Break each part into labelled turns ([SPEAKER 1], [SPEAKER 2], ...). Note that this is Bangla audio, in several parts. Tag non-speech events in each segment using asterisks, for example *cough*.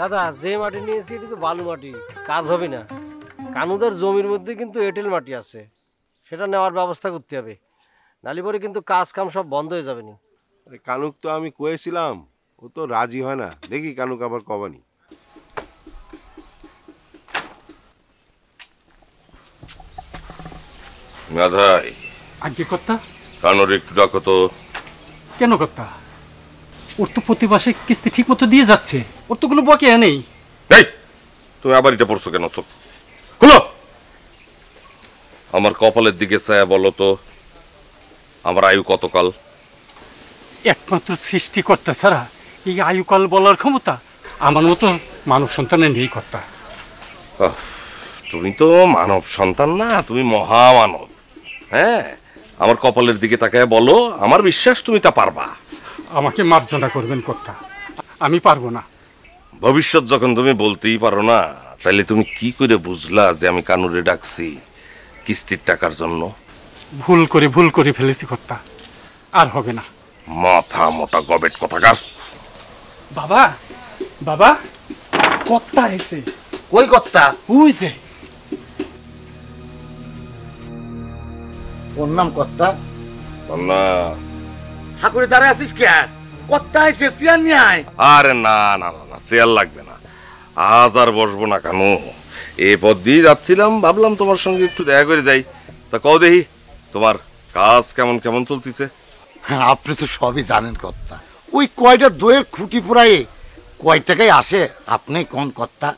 [SPEAKER 1] দাদা যে মাটি নিয়েছি এটি তো বালু মাটি কাজ হবে না। কানুদার জমির মধ্যে কিন্তু এঁটেল মাটি আছে সেটা নেওয়ার ব্যবস্থা করতে হবে। নালি পরে কিন্তু কাজ কাম সব বন্ধ হয়ে যাবে নি।
[SPEAKER 2] আরে কানুক তো আমি কয়েছিলাম ও তো রাজি হয় না। দেখি কানুক আবার কবানি
[SPEAKER 3] গাধাই
[SPEAKER 4] আজ্ঞে কর্তা।
[SPEAKER 3] কানুর একটু ডাকো তো।
[SPEAKER 4] কেন কর্তা? ওর তো প্রতি মাসে কিস্তি ঠিক মতো দিয়ে যাচ্ছে। ওর তো কোনো বকেয়া নেই।
[SPEAKER 3] এই তুমি আবার এটা পড়ছো কেন? চোখ খুলো! আমার কপালের দিকে ছায়া বলো তো আমার আয়ু কতকাল?
[SPEAKER 4] একমাত্র সৃষ্টিকর্তা ছাড়া এই আয়ুকাল বলার ক্ষমতা আমার মতো মানব সন্তানের নেই কর্তা।
[SPEAKER 3] তুমি তো মানব সন্তান না তুমি মহামানব। হ্যাঁ আমার কপালের দিকে তাকায় বলো আমার বিশ্বাস তুমি তা পারবা।
[SPEAKER 4] আমাকে মার্জনা করবেন কর্তা আমি পারব না।
[SPEAKER 3] ভবিষ্যৎ যখন তুমি বলতেই পারো না তাহলে তুমি কি করে বুঝলা যে আমি কানুরে ডাকছি কিস্তির টাকার জন্য?
[SPEAKER 4] ভুল করে ভুল করে ফেলেছি কর্তা। আর হবে না।
[SPEAKER 3] মাথা মোটা গবেট কথাকার।
[SPEAKER 4] বাবা বাবা কর্তা এসে।
[SPEAKER 5] কই কর্তা?
[SPEAKER 4] যে।
[SPEAKER 5] ওর নাম কর্তা?
[SPEAKER 3] না
[SPEAKER 5] ঠাকুরে দাঁড়ায় আছিস কে? কর্তা আইছে সিয়ার নিয়ে আয়।
[SPEAKER 3] আরে না না না না চেয়ার লাগবে না। আজ আর বসবো না কেন? এ পথ দিয়ে যাচ্ছিলাম ভাবলাম তোমার সঙ্গে একটু দেখা করে যাই। তা কও দেখি তোমার কাজ কেমন কেমন চলতিছে?
[SPEAKER 5] হ্যাঁ, আপনি তো সবই জানেন কর্তা। ওই কয়টা দইয়ের খুঁটি পুরাই কয় টাকায় আসে? আপনি কোন কর্তা?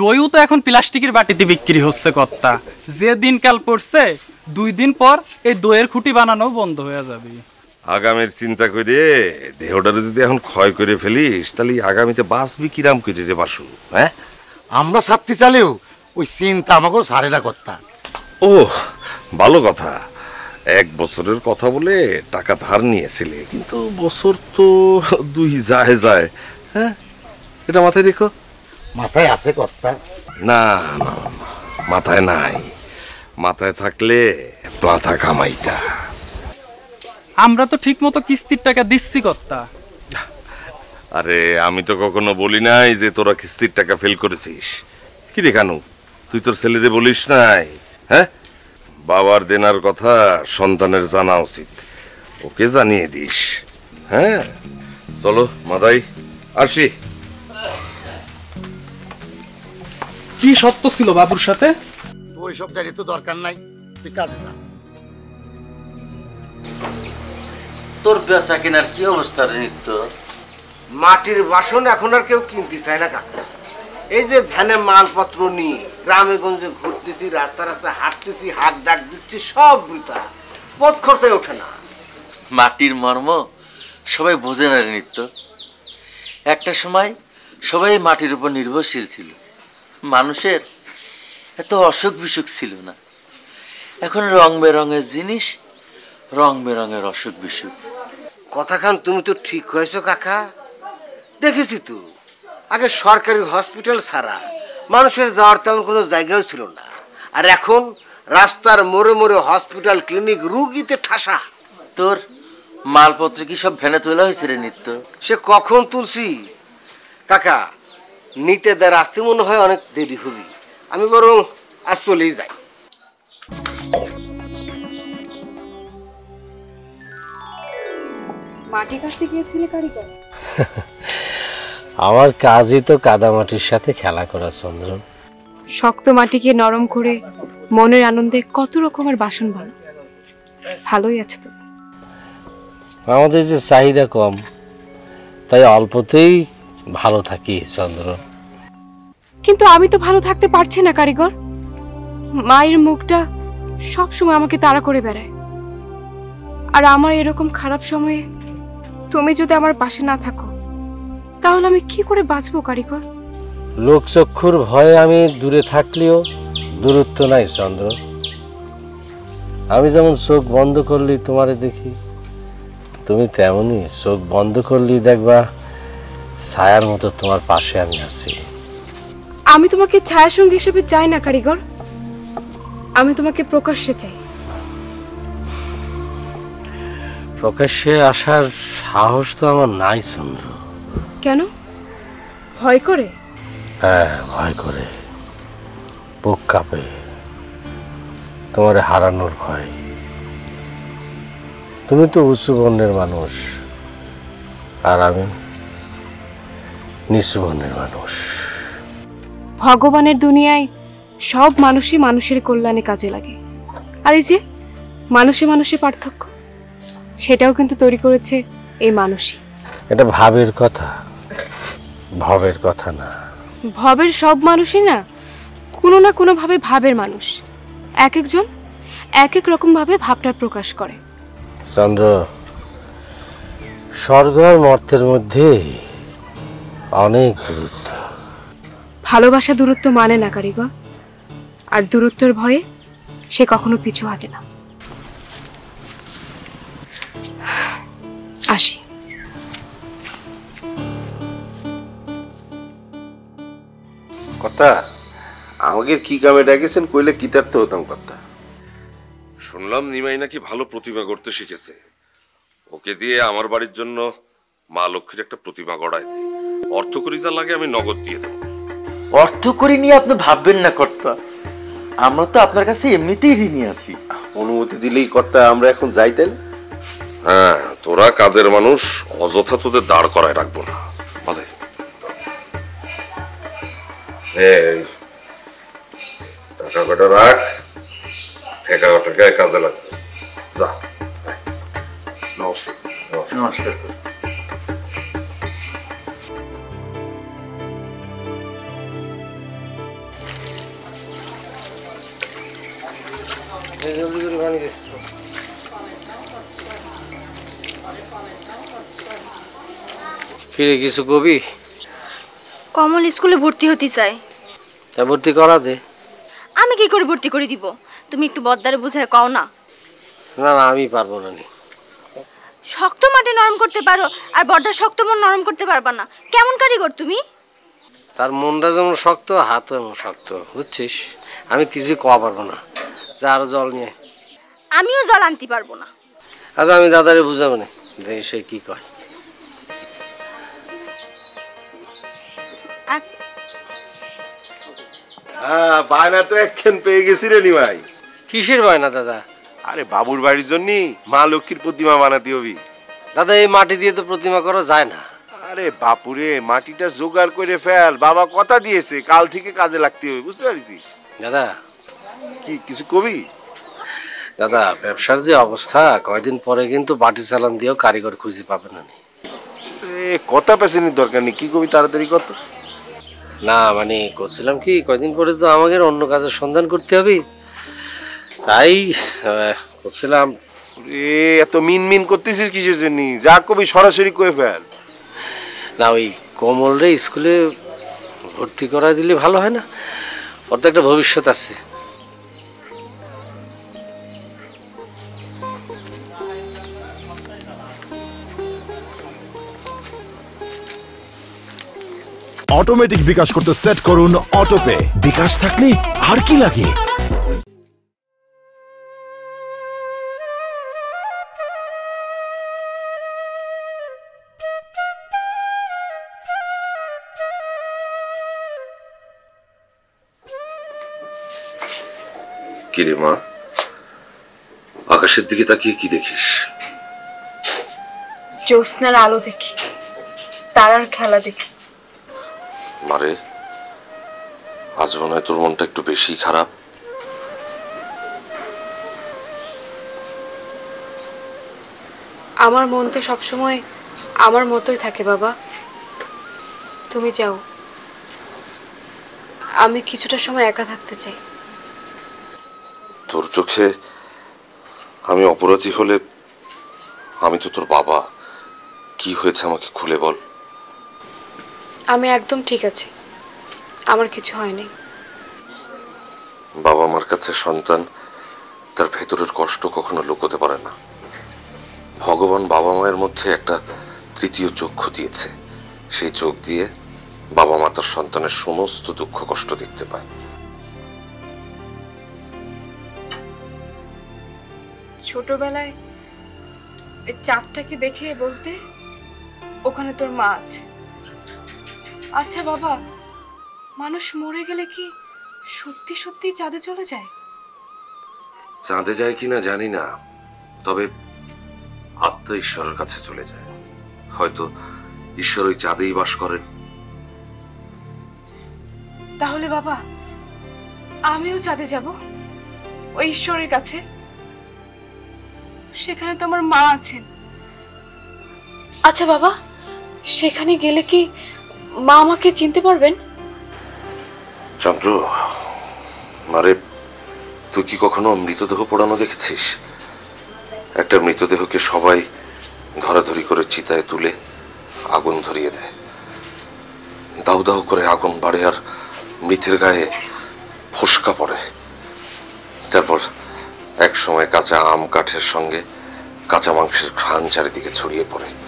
[SPEAKER 6] দইও তো এখন প্লাস্টিকের বাটিতে বিক্রি হচ্ছে কর্তা। যে দিনকাল পড়ছে দুই দিন পর এই দইয়ের খুঁটি বানানো বন্ধ হয়ে যাবে।
[SPEAKER 3] আগামীর চিন্তা করে দেহটারে যদি এখন ক্ষয় করে ফেলিস তাহলে আগামীতে বাঁচবি কিরাম করে রে বাসু হ্যাঁ?
[SPEAKER 5] আমরা ছাত্রী চালেও ওই চিন্তা আমাকেও সারে না কর্তা।
[SPEAKER 3] ও ভালো কথা। এক বছরের কথা বলে টাকা ধার নিয়েছিলে কিন্তু বছর তো দুই যায় যায় হ্যাঁ? এটা মাথায় রেখো।
[SPEAKER 5] মাথায় আছে কর্তা।
[SPEAKER 3] না না না, মাথায় নাই। মাথায় থাকলে প্লাথা কামাইতা
[SPEAKER 6] আমরা তো ঠিক মতো কিস্তির টাকা দিচ্ছি কর্তা।
[SPEAKER 3] আরে আমি তো কখনো বলি নাই যে তোরা কিস্তির টাকা ফেল করেছিস। কি রে কানু তুই তোর ছেলেরে বলিস নাই? হ্যাঁ? বাবার দেনার কথা সন্তানের জানা উচিত। ওকে জানিয়ে দিস। হ্যাঁ? চলো মাদাই আসি।
[SPEAKER 6] কি সত্য ছিল বাবুর সাথে?
[SPEAKER 5] ওই সব জানি তো দরকার নাই। তুই কাজে যা।
[SPEAKER 7] তোর বেচা কেনার কি অবস্থা রে নিত্য?
[SPEAKER 1] মাটির বাসন এখন আর কেউ কিনতে চায় না কাকা। এই যে ভ্যানে মালপত্র নিয়ে গ্রামে গঞ্জে ঘুরতেছি রাস্তা রাস্তা হাঁটতেছি হাত ডাক দিচ্ছি সব বৃথা। পথ খরচায় ওঠে না।
[SPEAKER 7] মাটির মর্ম সবাই বোঝে না রে নিত্য। একটা সময় সবাই মাটির উপর নির্ভরশীল ছিল। মানুষের এত অসুখ বিসুখ ছিল না। এখন রং বেরঙের জিনিস রং বেরঙের অসুখ বিসুখ।
[SPEAKER 1] কথাখান তুমি তো ঠিক হয়েছো কাকা। দেখেছি তো আগে সরকারি হসপিটাল ছাড়া মানুষের যাওয়ার তেমন কোনো জায়গাও ছিল না। আর এখন রাস্তার মোড়ে মোড়ে হসপিটাল ক্লিনিক রুগীতে ঠাসা।
[SPEAKER 7] তোর মালপত্র কি সব ভ্যানে তোলা হয়েছে রে নিত্য?
[SPEAKER 1] সে কখন তুলছি? কাকা নিতে দেয় আসতে মনে হয় অনেক দেরি হবি। আমি বরং আজ চলেই যাই।
[SPEAKER 8] মাটি কাটতে গিয়েছিলে কারিগর?
[SPEAKER 1] আমার কাজই তো কাদামাটির সাথে খেলা করা চন্দ্র।
[SPEAKER 8] শক্ত মাটিকে নরম করে মনের আনন্দে কত রকমের বাসন ভালো ভালোই আছে তো।
[SPEAKER 1] আমাদের যে চাহিদা কম তাই অল্পতেই ভালো থাকি চন্দ্র।
[SPEAKER 8] কিন্তু আমি তো ভালো থাকতে পারছি না কারিগর। মায়ের মুখটা সব সময় আমাকে তাড়া করে বেড়ায়। আর আমার এরকম খারাপ সময়ে তুমি যদি আমার পাশে না থাকো তাহলে আমি কি করে বাঁচবো কারিগর?
[SPEAKER 1] লোকচক্ষুর ভয়ে আমি দূরে থাকলেও দূরত্ব নাই চন্দ্র। আমি যেমন চোখ বন্ধ করলি তোমারে দেখি তুমি তেমনই চোখ বন্ধ করলি দেখবা ছায়ার মতো তোমার পাশে আমি আছি।
[SPEAKER 8] আমি তোমাকে ছায়া সঙ্গী হিসেবে চাই না কারিগর। আমি তোমাকে প্রকাশ্যে চাই।
[SPEAKER 1] প্রকাশ্যে আসার সাহস তো আমার নাই চন্দ্র।
[SPEAKER 8] কেন? ভয় করে?
[SPEAKER 1] হ্যাঁ ভয় করে। বুক কাঁপে। তোমার হারানোর ভয়। তুমি তো উঁচু বর্ণের মানুষ। আর আমি নিচু বর্ণের মানুষ।
[SPEAKER 8] ভগবানের দুনিয়ায় সব মানুষই মানুষের কল্যাণে কাজে লাগে। আর এই যে মানুষে মানুষে পার্থক্য সেটাও কিন্তু তৈরি করেছে এই মানুষই।
[SPEAKER 1] এটা ভাবের কথা। ভবের কথা না।
[SPEAKER 8] ভবের সব মানুষই না কোনো না কোনোভাবে ভাবের মানুষ। এক একজন এক এক রকমভাবে ভাবটা প্রকাশ করে।
[SPEAKER 1] চন্দ্র স্বর্গ আর মর্তের মধ্যে অনেক দূরত্ব।
[SPEAKER 8] ভালোবাসা দূরত্ব মানে না কারিগর। আর দূরত্বের ভয়ে সে কখনো পিছু হাঁটে না। আসি।
[SPEAKER 2] কথা আমাকে কি কামে ডাকেছেন কইলে কিতারতে হতাম কথা
[SPEAKER 3] শুনলাম নিমাই নাকি ভালো প্রতিমা করতে শিখেছে। ওকে দিয়ে আমার বাড়ির জন্য মা লক্ষ্মীর একটা প্রতিমা গড়ায় অর্থ করি যা লাগে আমি নগদ দিয়ে দেবো।
[SPEAKER 7] অর্থ করে নিয়ে আপনি ভাববেন না কর্তা। আমরা তো আপনার কাছে এমনিতেই ঋণী আছি।
[SPEAKER 2] অনুমতি দিলেই কর্তা আমরা এখন যাইতেন
[SPEAKER 3] হ্যাঁ তোরা কাজের মানুষ অযথা তোদের দাঁড় করায় রাখব না। টাকা কটা রাখ, ঠেকা কাজে লাগবে। যা। নমস্কার। নমস্কার।
[SPEAKER 1] কিরে কিছু কবি?
[SPEAKER 9] কমল স্কুলে ভর্তি হতে চাই
[SPEAKER 1] তা ভর্তি করা দে।
[SPEAKER 9] আমি কি করে ভর্তি করে দিব? তুমি একটু বদ্দারে বুঝায় কও না।
[SPEAKER 1] না না আমি পারব না নি।
[SPEAKER 9] শক্ত মাটি নরম করতে পারো আর বর্দার শক্ত মন নরম করতে পারবা না। কেমন কারিগর তুমি?
[SPEAKER 1] তার মনটা যেমন শক্ত হাতও এমন শক্ত বুঝছিস? আমি কিছুই কোয়া পারব না। যা আরও জল নিয়ে।
[SPEAKER 9] আমিও জল আনতে পারব না।
[SPEAKER 1] আচ্ছা আমি দাদারে বুঝাবো না দেখি সে কি কয়।
[SPEAKER 9] আচ্ছা
[SPEAKER 2] হ্যাঁ বায়না তো একখান পেয়ে গেছি রে নিমাই।
[SPEAKER 1] কিসের ভয় না দাদা?
[SPEAKER 2] আরে বাবুর বাড়ির জন্য মা লক্ষ্মীর প্রতিমা বানাতে হবি।
[SPEAKER 1] দাদা এই মাটি দিয়ে তো প্রতিমা করা যায় না।
[SPEAKER 2] আরে বাপুরে মাটিটা জোগাড় করে ফেল। বাবা কথা দিয়েছে কাল থেকে কাজে লাগতে হবে বুঝতে পারিস?
[SPEAKER 1] দাদা।
[SPEAKER 2] কি কিছু কবি?
[SPEAKER 1] দাদা ব্যবসার যে অবস্থা কয়দিন পরে কিন্তু বাটি চালান দিয়েও কারিগর খুঁজে পাবেন না নি।
[SPEAKER 2] কথা পেছানির দরকার নেই। কি কবি তাড়াতাড়ি কত
[SPEAKER 1] না মানে করছিলাম কি কয়দিন পরে তো আমাকে অন্য কাজের সন্ধান করতে হবে। তাই করছিলাম।
[SPEAKER 2] এ এত মিন মিন করতেছিস কিসের জন্য? যা কবি সরাসরি কয়ে ফেল।
[SPEAKER 1] না ওই কমল রে স্কুলে ভর্তি করা দিলে ভালো হয় না? ওর তো একটা ভবিষ্যৎ আছে।
[SPEAKER 10] অটোমেটিক বিকাশ করতে সেট করুন অটোপে বিকাশ থাকলে আর কি লাগে?
[SPEAKER 3] কিরে মা আকাশের দিকে তাকিয়ে কি দেখিস?
[SPEAKER 8] জ্যোৎস্নার আলো দেখি তারার খেলা দেখি।
[SPEAKER 3] মারে আজ মনে হয় তোর মনটা একটু বেশি খারাপ।
[SPEAKER 8] আমার মন তো সবসময় আমার মতোই থাকে বাবা। তুমি যাও। আমি কিছুটা সময় একা থাকতে চাই।
[SPEAKER 3] তোর চোখে আমি অপরাধী হলে আমি তো তোর বাবা। কি হয়েছে আমাকে খুলে বল।
[SPEAKER 8] আমি একদম ঠিক আছি। আমার কিছু হয়নি।
[SPEAKER 3] বাবা মার কাছে সন্তান তার ভেতরের কষ্ট কখনো লুকোতে পারে না। ভগবান বাবা মায়ের মধ্যে একটা তৃতীয় চক্ষু দিয়েছে সেই চোখ দিয়ে বাবা মা তার সন্তানের সমস্ত দুঃখ কষ্ট দেখতে পায়।
[SPEAKER 8] ছোটবেলায় এই চাঁদটাকে দেখে বলতে ওখানে তোর মা আছে। আচ্ছা বাবা মানুষ মরে গেলে কি সত্যি সত্যি চাঁদে চলে যায়?
[SPEAKER 3] চাঁদে যায় কিনা জানি না তবে আত্মা ঈশ্বরের কাছে চলে যায়। হয়তো ঈশ্বর ওই চাঁদেই বাস করেন।
[SPEAKER 8] তাহলে বাবা আমিও চাঁদে যাব ওই ঈশ্বরের কাছে? সেখানে তো আমার মা আছেন। আচ্ছা বাবা সেখানে গেলে কি মা আমাকে চিনতে পারবেন?
[SPEAKER 3] চন্দ্র, মারে, তুই কি কখনো মৃতদেহ পোড়ানো দেখেছিস? একটা মৃতদেহকে সবাই ধরাধরি করে চিতায় তুলে আগুন ধরিয়ে দেয়। দাউ দাউ করে আগুন বাড়ে আর মৃতের গায়ে ফোসকা পড়ে। তারপর এক সময় কাঁচা আম কাঠের সঙ্গে কাঁচা মাংসের ঘ্রাণ চারিদিকে ছড়িয়ে পড়ে।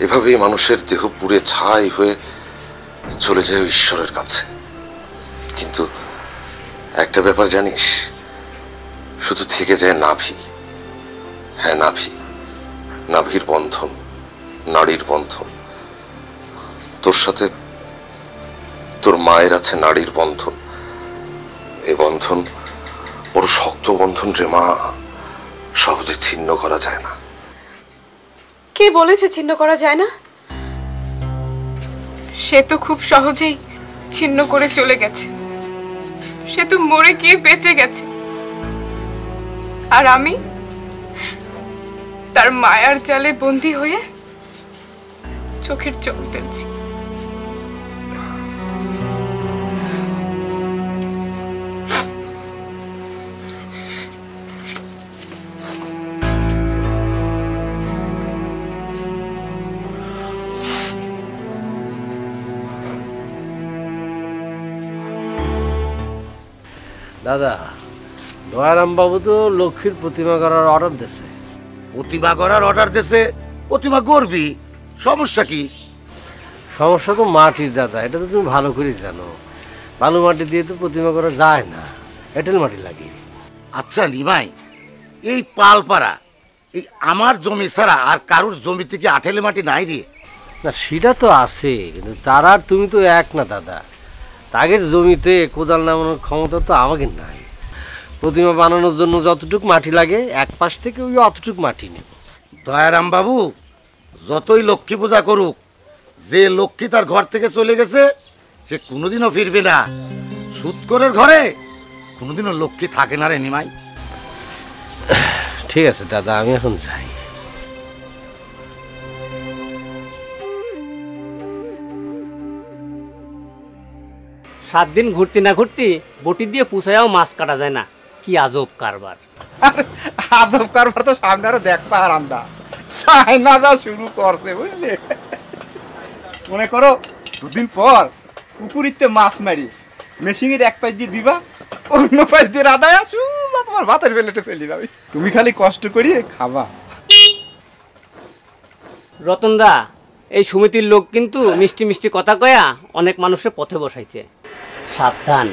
[SPEAKER 3] এভাবেই মানুষের দেহ পুড়ে ছাই হয়ে চলে যায় ঈশ্বরের কাছে। কিন্তু একটা ব্যাপার জানিস, শুধু থেকে যায় নাভি। হ্যাঁ নাভি। নাভির বন্ধন নারীর বন্ধন। তোর সাথে তোর মায়ের আছে নারীর বন্ধন। এ বন্ধন বড় শক্ত বন্ধন রে মা, সহজে ছিন্ন করা যায় না।
[SPEAKER 8] কে বলেছে ছিন্ন করা যায় না? সে তো খুব সহজেই ছিন্ন করে চলে গেছে। সে তো মরে গিয়ে বেঁচে গেছে। আর আমি তার মায়ার জালে বন্দি হয়ে চোখের চোখ ফেলছি।
[SPEAKER 1] দাদা দয়ারাম বাবু তো লক্ষ্মীর প্রতিমা করার অর্ডার দিছে
[SPEAKER 5] প্রতিমা করার অর্ডার দিছে প্রতিমা করবি? সমস্যা কি?
[SPEAKER 1] সমস্যা তো মাটির দাদা এটা তো তুমি ভালো করে জানো। বালু মাটি দিয়ে তো প্রতিমা করা যায় না এঁটেল মাটি লাগে।
[SPEAKER 5] আচ্ছা নিমাই এই পালপাড়া এই আমার জমি ছাড়া আর কারুর জমি থেকে আঠেলে মাটি নাই রে?
[SPEAKER 1] না সেটা তো আছে কিন্তু তার আর তুমি তো এক না দাদা। তাগের জমিতে কোদাল নামানোর ক্ষমতা তো আমাকে নাই। প্রতিমা বানানোর জন্য যতটুক মাটি লাগে এক পাশ থেকে ওই অতটুক মাটি নেব।
[SPEAKER 5] দয়ারাম বাবু যতই লক্ষ্মী পূজা করুক যে লক্ষ্মী তার ঘর থেকে চলে গেছে সে কোনোদিনও ফিরবে না। সুৎকরের ঘরে কোনোদিনও লক্ষ্মী থাকে না রে নিমাই।
[SPEAKER 1] ঠিক আছে দাদা আমি এখন যাই।
[SPEAKER 11] সাত দিন ঘুরতে না ঘুরতে বটি দিয়ে পুষায়ও মাছ কাটা যায় না। কি আজব কারবার।
[SPEAKER 12] আজব কারবার তো সামনে দেখবা আরামদা যা শুরু করছে বুঝলে? মনে করো দুদিন পর পুকুরিতে মাছ মারি। মেশিনের এক পাশ দিয়ে দিবা অন্য পাশ দিয়ে রাধায় সোজা তোমার ভাতের বেলেটে ফেলি যাবে তুমি খালি কষ্ট করিয়ে খাবা।
[SPEAKER 11] রতনদা এই সমিতির লোক কিন্তু মিষ্টি মিষ্টি কথা কয়া অনেক মানুষের পথে বসাইছে। সাবধান।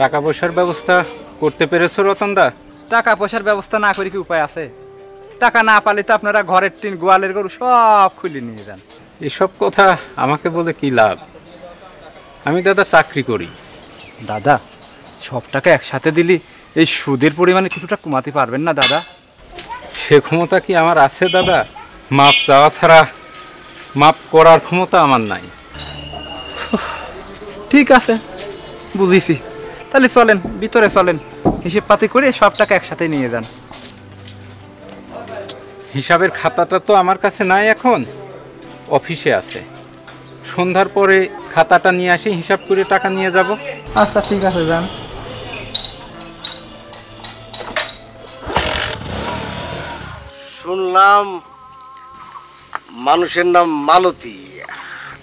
[SPEAKER 12] টাকা পয়সার ব্যবস্থা করতে পেরেছ রতনদা? টাকা পয়সার ব্যবস্থা না করে কি উপায় আছে? টাকা না পালে তো আপনারা ঘরের টিন গোয়ালের গরু সব খুলে নিয়ে যান।
[SPEAKER 13] এসব কথা আমাকে বলে কি লাভ? আমি দাদা চাকরি করি।
[SPEAKER 12] দাদা সব টাকা একসাথে দিলি এই সুদের পরিমাণে কিছুটা কমাতে পারবেন না দাদা।
[SPEAKER 13] সে ক্ষমতা কি আমার আছে দাদা? মাপ চাওয়া ছাড়া মাপ করার ক্ষমতা আমার নাই।
[SPEAKER 12] ঠিক আছে বুঝেছি। তাহলে চলেন ভিতরে চলেন। হিসেব পাতি করে সব টাকা একসাথে নিয়ে যান।
[SPEAKER 13] হিসাবের খাতাটা তো আমার কাছে নাই এখন অফিসে আছে। সন্ধ্যার পরে খাতাটা নিয়ে আসি হিসাব করে টাকা নিয়ে যাব।
[SPEAKER 12] আচ্ছা ঠিক আছে যান।
[SPEAKER 1] শুনলাম মানুষের নাম মালতী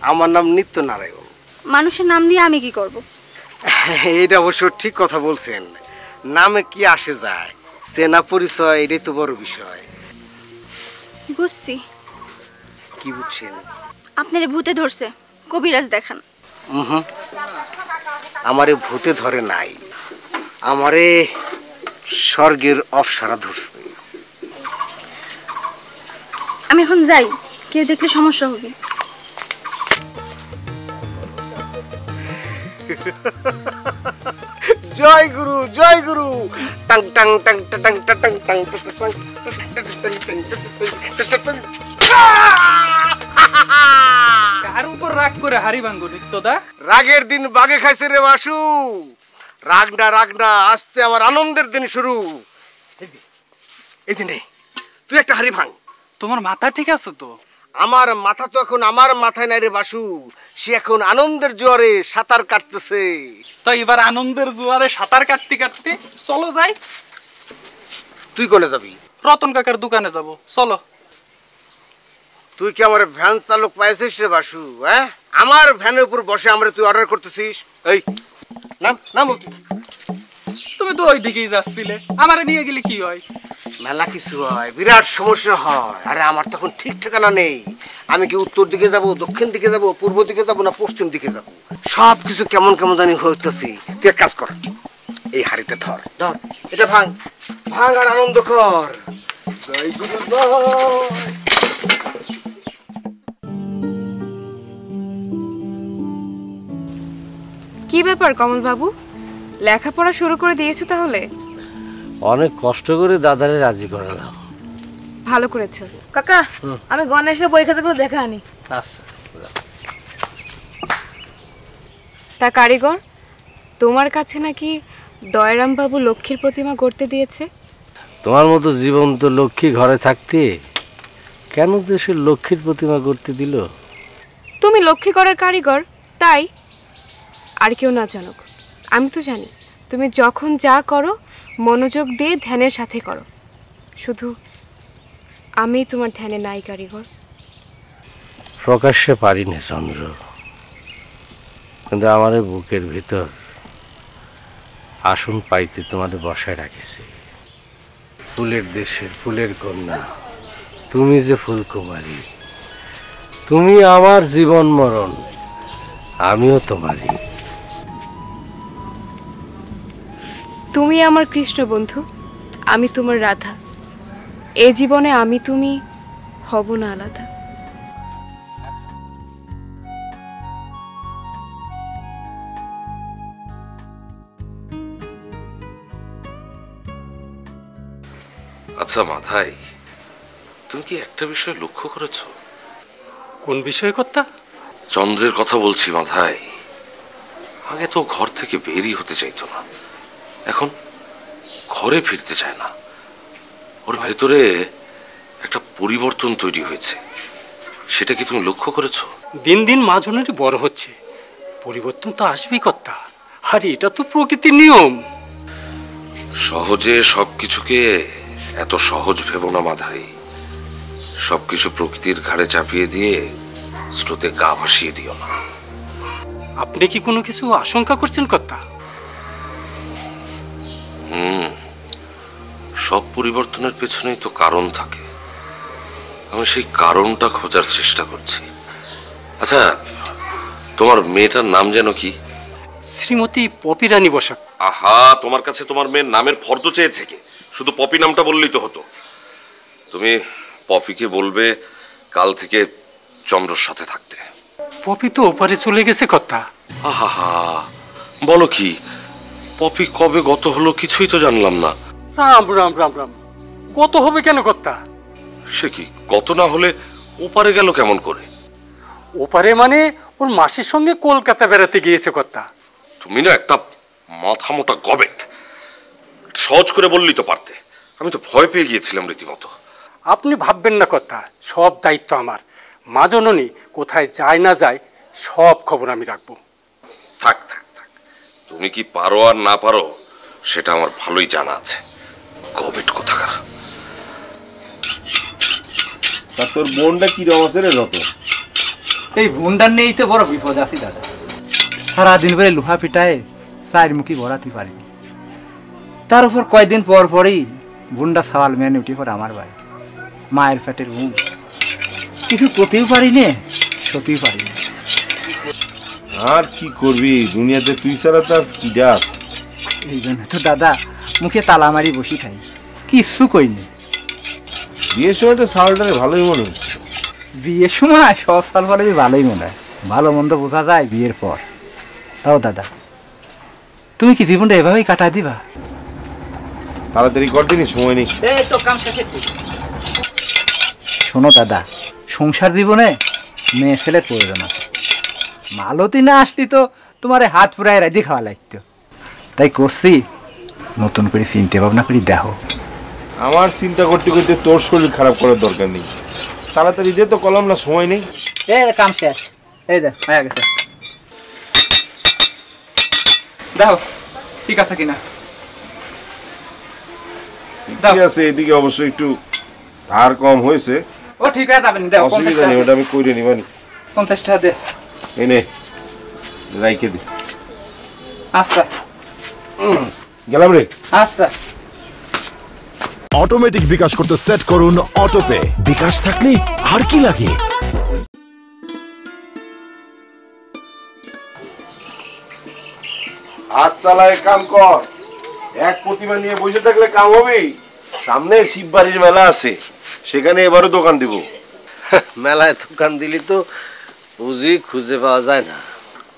[SPEAKER 1] আমার নাম নিত্যনারায়ণ।
[SPEAKER 9] মানুষের নাম দিয়ে আমি কি করব?
[SPEAKER 1] এটা অবশ্য ঠিক কথা বলছেন। নামে কি আসে যায়? চেনা পরিচয় এটাই তো বড় বিষয়।
[SPEAKER 9] বুঝছি।
[SPEAKER 1] কি বুঝছেন?
[SPEAKER 9] আপনার ভূতে ধরছে। কবিরাজ দেখান।
[SPEAKER 1] হুম।
[SPEAKER 14] আমারে ভূতে ধরে নাই। আমারে স্বর্গের অপসরা ধরছে।
[SPEAKER 9] আমি এখন যাই কেউ দেখলে সমস্যা হবে
[SPEAKER 14] জয় গুরু জয় গুরু টাং টাং টাং টাং টাং টাং
[SPEAKER 6] কার উপর রাগ করে হারি ভাঙ্গো নিত্যদা
[SPEAKER 14] রাগের দিন বাগে খাইছে রে বাসু রাগ না রাগ না আসতে আমার আনন্দের দিন শুরু এই দিনে তুই একটা হারি ভাঙ
[SPEAKER 6] তোমার মাথা ঠিক আছে তো?
[SPEAKER 14] আমার মাথা তো এখন আমার মাথায় নাই রে বাসু। সে এখন আনন্দের জোয়ারে সাঁতার কাটতেছে।
[SPEAKER 6] তো এবার আনন্দের জোয়ারে সাঁতার কাটতে কাটতে চলো যাই।
[SPEAKER 14] তুই কোনে যাবি?
[SPEAKER 6] রতন কাকার দোকানে যাব। চলো।
[SPEAKER 14] তুই কি আমার ভ্যান চালক পাইছিস রে বাসু হ্যাঁ? আমার ভ্যানের উপর বসে আমরা তুই অর্ডার করতেছিস। এই নাম নাম
[SPEAKER 6] তুমি তো ওই দিকেই যাচ্ছিলে। আমারে নিয়ে গেলে কি হয়?
[SPEAKER 14] মেলা কিছু হয় বিরাট সমস্যা হয়। আরে আমার তখন ঠিক ঠিকানা নেই। আমি কি উত্তর দিকে যাব দক্ষিণ দিকে যাব পূর্ব দিকে যাব না পশ্চিম দিকে যাব? সব কিছু কেমন কেমন জানি হইতেছি। তুই এক কাজ কর এই হাড়িটা ধর ধর এটা ভাঙ। ভাঙ আর আনন্দ কর। জয় গুরু জয়।
[SPEAKER 8] কি ব্যাপার কমল বাবু লেখাপড়া শুরু করে দিয়েছ তাহলে?
[SPEAKER 1] অনেক কষ্ট করে দাদারে রাজি করালাম।
[SPEAKER 8] ভালো করেছ।
[SPEAKER 15] কাকা আমি গণেশের বই খাতাগুলো দেখা আনি।
[SPEAKER 1] আচ্ছা
[SPEAKER 8] তা কারিগর তোমার কাছে নাকি দয়রাম বাবু লক্ষ্মীর প্রতিমা গড়তে দিয়েছে?
[SPEAKER 1] তোমার মতো জীবন্ত লক্ষ্মী ঘরে থাকতে কেন সে লক্ষ্মীর প্রতিমা গড়তে দিল?
[SPEAKER 8] তুমি লক্ষ্মী করার কারিগর তাই আর কেউ না জানুক। আমি তো জানি, তুমি যখন যা করো, মনোযোগ দিয়ে ধ্যানের সাথে করো। শুধু আমি তোমার ধ্যানে নাই, কারিগর।
[SPEAKER 1] প্রকাশ্যে পারি না চন্দ্র। কিন্তু এই বুকের ভিতর আসন পাইতে তোমাদের বসায় রাখেছি। ফুলের দেশের ফুলের কন্যা, তুমি যে ফুলকুমারী, তুমি আমার জীবন মরণ, আমিও তোমারই।
[SPEAKER 8] তুমি আমার কৃষ্ণ বন্ধু আমি তোমার রাধা। এ জীবনে আমি তুমি হব না আলাদা।
[SPEAKER 3] আচ্ছা মাথাই তুমি কি একটা বিষয় লক্ষ্য করেছ?
[SPEAKER 4] কোন বিষয় কর্তা
[SPEAKER 3] চন্দ্রের কথা বলছি মাথায় আগে তো ঘর থেকে বেরই হতে চাইতো না। এখন ঘরে ফিরতে চায় না। ওর ভেতরে একটা পরিবর্তন তৈরি হয়েছে। সেটা কি তুমি লক্ষ্য করেছ?
[SPEAKER 4] দিন দিন মাজনেরই বড় হচ্ছে। পরিবর্তন তো আসবেই কর্তা। আর এটা তো প্রকৃতির নিয়ম।
[SPEAKER 3] সহজে সবকিছুকে এত সহজ ভেবো না মাধাই। সবকিছু প্রকৃতির ঘাড়ে চাপিয়ে দিয়ে স্রোতে গা ভাসিয়ে দিও না।
[SPEAKER 4] আপনি কি কোনো কিছু আশঙ্কা করছেন কর্তা?
[SPEAKER 3] হুম। সব পরিবর্তনের পেছনেই তো কারণ থাকে। আমি সেই কারণটা খোঁজার চেষ্টা করছি। আচ্ছা তোমার মেয়েটার নাম যেন কি?
[SPEAKER 4] শ্রীমতী পপি রানী বসাক
[SPEAKER 3] আহা তোমার কাছে তোমার মেয়ের নামের ফর্দ চেয়েছে কে? শুধু পপি নামটা বললেই তো হতো। তুমি পপিকে বলবে কাল থেকে চন্দ্রর সাথে থাকতে।
[SPEAKER 4] পপি তো ওপারে চলে গেছে কর্তা।
[SPEAKER 3] আহা বলো কি? পপি কবে গত হলো কিছুই তো জানলাম না।
[SPEAKER 4] রাম রাম রাম রাম। কত হবে কেন কর্তা?
[SPEAKER 3] সে কি গত না হলে ওপারে গেল কেমন করে?
[SPEAKER 4] ওপারে মানে ওর মাসির সঙ্গে কলকাতা বেড়াতে গিয়েছে কর্তা।
[SPEAKER 3] তুমি না একটা মাথা মোটা গবেট। সহজ করে বললি তো পারতে। আমি তো ভয় পেয়ে গিয়েছিলাম রীতিমতো।
[SPEAKER 4] আপনি ভাববেন না কথা সব দায়িত্ব আমার। মা জননী কোথায় যায় না যায় সব খবর আমি রাখব।
[SPEAKER 3] থাক থাক। তুমি কি পারো আর না পারো সেটা আমার ভালোই জানা আছে। গবেট কোথাকার?
[SPEAKER 2] তা তোর বোনটা কি রকম আছে রে যত?
[SPEAKER 12] এই বুন্ডার নেই তো বড় বিপদ আছে দাদা। সারাদিন করে লোহা পিটায় চার মুখী ভরাতে পারিনি তার উপর কয়দিন পর পরই বুন্ডা সওয়াল মেনে উঠে পড়ে আমার বাড়ি। মায়ের পেটের মুখ। কিছু করতেও পারিনি সতেও পারি না
[SPEAKER 2] আর কি করবি? দুনিয়াতে তুই ছাড়া তার কি ডাক?
[SPEAKER 12] এই জন্য তো দাদা মুখে তালা মারি বসি খাই কিচ্ছু কইনি
[SPEAKER 2] বিয়ের সময় তো সালটারে ভালোই মনে হচ্ছে।
[SPEAKER 12] বিয়ের সময় সব সাল পরে ভালোই মনে হয়। ভালো মন্দ বোঝা যায় বিয়ের পর। তাও দাদা তুমি কি জীবনটা এভাবেই কাটা দিবা?
[SPEAKER 2] তাড়াতাড়ি কর দিনই সময় নেই।
[SPEAKER 12] এই তো কাম শেষে শোনো দাদা সংসার জীবনে মেয়ে ছেলের প্রয়োজন আছে। মালতি না আসলি তো তোমার হাত পুরায় রাজি খাওয়া লাগতো। তাই করছি নতুন করে চিনতে ভাবনা করি দেখো।
[SPEAKER 2] আমার চিন্তা করতে করতে তোর শরীর খারাপ করার দরকার নেই। তাড়াতাড়ি দে তো কলম না সময় নেই।
[SPEAKER 12] এই কাম শেষ। এই দেখ হয়ে গেছে। দেখো ঠিক আছে কিনা?
[SPEAKER 2] ঠিক আছে এদিকে অবশ্য একটু ধার কম হয়েছে।
[SPEAKER 12] ও ঠিক আছে যাবেন দেখো
[SPEAKER 2] অসুবিধা নেই ওটা আমি করে নিবানি।
[SPEAKER 12] পঞ্চাশ টাকা দে।
[SPEAKER 2] এই নে রাইখে দি।
[SPEAKER 12] আচ্ছা।
[SPEAKER 2] গেলাম রে।
[SPEAKER 12] আচ্ছা।
[SPEAKER 10] অটোমেটিক বিকাশ করতে সেট করুন অটোপে বিকাশ থাকলে আর কি লাগে?
[SPEAKER 2] হাত চালায় কাম কর। এক প্রতিমা নিয়ে বসে থাকলে কাম হবেই সামনে শিববাড়ির মেলা আছে। সেখানে এবারও দোকান দিব। *laughs*
[SPEAKER 1] মেলায় দোকান দিলি তো পুঁজি খুঁজে পাওয়া যায় না।